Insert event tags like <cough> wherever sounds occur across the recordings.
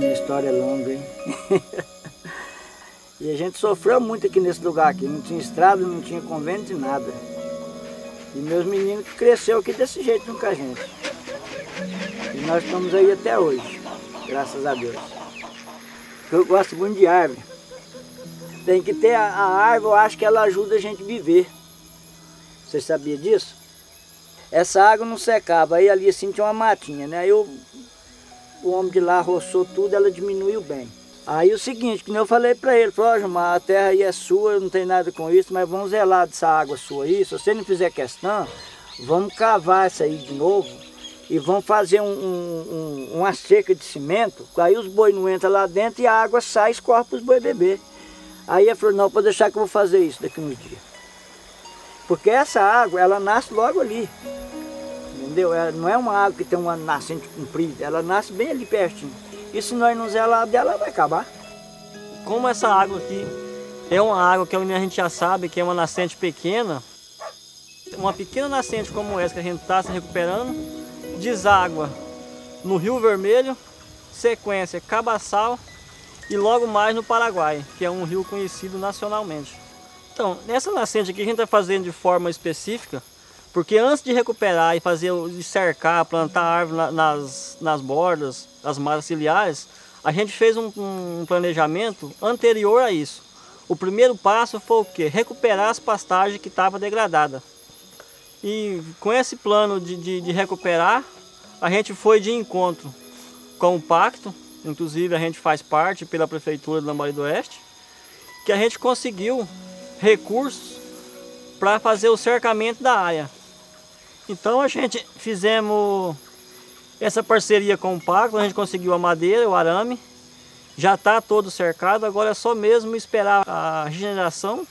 minha história é longa, hein? <laughs> e a gente sofreu muito aqui nesse lugar aqui. Não tinha estrada, não tinha convento de nada. E meus meninos cresceu aqui desse jeito com a gente. E nós estamos aí até hoje, graças a Deus. Eu gosto muito de árvore. Tem que ter a, a árvore, eu acho que ela ajuda a gente a viver. Você sabia disso? Essa água não secava, aí ali assim tinha uma matinha, né? Eu, o homem de lá roçou tudo, ela diminuiu bem. Aí o seguinte, que eu falei para ele, falou, oh, a terra aí é sua, não tem nada com isso, mas vamos zelar dessa água sua aí, se você não fizer questão, vamos cavar essa aí de novo e vamos fazer um, um, um, uma seca de cimento, aí os boi não entram lá dentro e a água sai e escorre para os boi beber. Aí ele falou, não, pode deixar que eu vou fazer isso daqui uns dias. Porque essa água, ela nasce logo ali. Entendeu? Ela não é uma água que tem uma nascente comprida, ela nasce bem ali pertinho. E se nós não zelar dela, vai acabar. Como essa água aqui é uma água que a gente já sabe que é uma nascente pequena, uma pequena nascente como essa que a gente está se recuperando, deságua no Rio Vermelho, sequência Cabaçal e logo mais no Paraguai, que é um rio conhecido nacionalmente. Então, nessa nascente aqui a gente está fazendo de forma específica, porque antes de recuperar e fazer, de cercar, plantar árvore nas, nas bordas, das matas ciliares, a gente fez um, um, planejamento anterior a isso. O primeiro passo foi o quê? Recuperar as pastagens que estavam degradadas. E com esse plano de, de, de, recuperar, a gente foi de encontro com o pacto, inclusive a gente faz parte pela Prefeitura de Lambari do Oeste, que a gente conseguiu recursos para fazer o cercamento da área. Então a gente fizemos essa parceria com o Pacto, a gente conseguiu a madeira, o arame, já está todo cercado, agora é só mesmo esperar a regeneração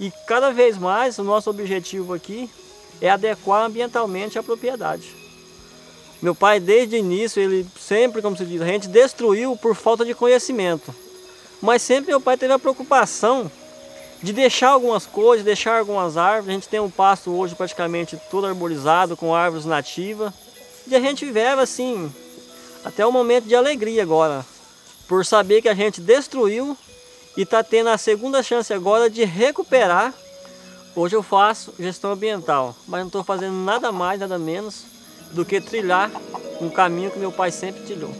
e cada vez mais o nosso objetivo aqui é adequar ambientalmente a propriedade. Meu pai desde o início, ele sempre, como se diz, a gente destruiu por falta de conhecimento. Mas sempre meu pai teve a preocupação de deixar algumas coisas, deixar algumas árvores. A gente tem um pasto hoje praticamente todo arborizado com árvores nativas. E a gente vive assim, até um momento de alegria agora, por saber que a gente destruiu e está tendo a segunda chance agora de recuperar. Hoje eu faço gestão ambiental, mas não estou fazendo nada mais, nada menos do que trilhar um caminho que meu pai sempre trilhou.